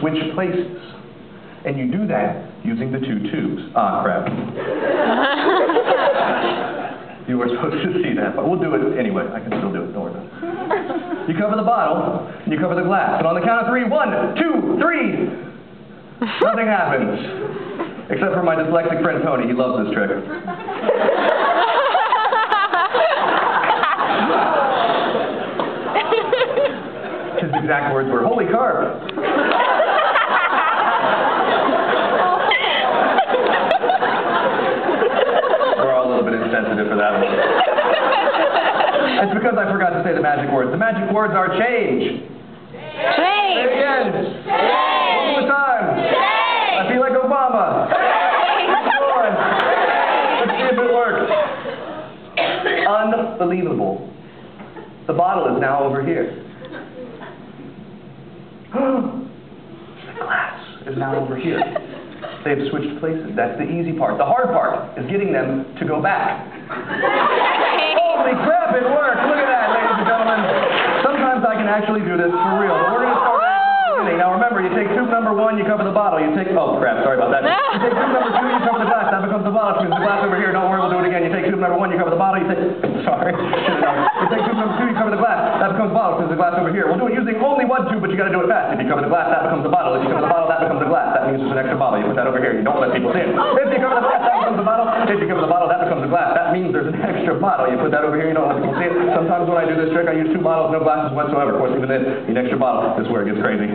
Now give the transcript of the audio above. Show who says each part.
Speaker 1: switch places. And you do that using the two tubes. Ah, crap. you were supposed to see that, but we'll do it anyway. I can still do it. Don't worry about it. You cover the bottle, and you cover the glass. And on the count of three, one, two, three, nothing happens. Except for my dyslexic friend Tony. He loves this trick. His exact words were, holy carp. All a little bit insensitive for that one. It's because I forgot to say the magic words. The magic words are change. Say
Speaker 2: Change.
Speaker 1: it again. One more time. I feel like Obama. Come on. Let's see if it works. Unbelievable. The bottle is now over here. the glass is now over here. They have switched places. That's the easy part. The hard part is getting them to go back. Holy crap, it worked! Look at that, ladies and gentlemen. Sometimes I can actually do this for real, but we're going to start from the beginning. Now remember, you take tube number one, you cover the bottle. You take, oh crap, sorry about that. You take tube number two, you cover the glass. That becomes the bottle. There's the glass over here. Don't worry, we'll do it again. You take tube number one, you cover the bottle. You take, sorry, should have done it. You take tube number two, you cover the glass. That becomes the bottle. There's the glass over here. We'll do it using only one tube, but you got to do it fast. If you cover the glass, that becomes the bottle. If you cover the bottle, that becomes the glass. There's an extra bottle. You put that over here. You don't let people see it. Oh. If you cover the glass, that becomes a bottle. If you cover the bottle, that becomes the glass. That means there's an extra bottle. You put that over here. You don't let people see it. Sometimes when I do this trick, I use two bottles, no glasses whatsoever. Of course, even then, you need an extra bottle. This is where it gets crazy.